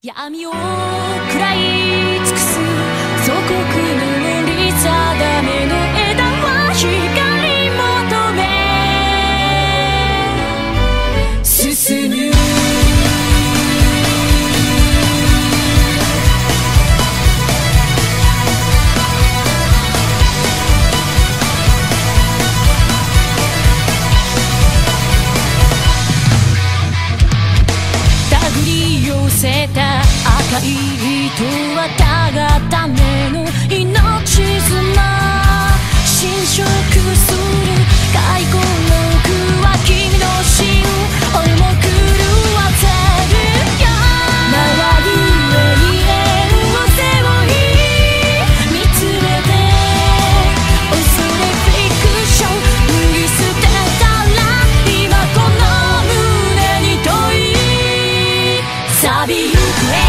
闇を喰らいせた赤い糸はたがための旅行方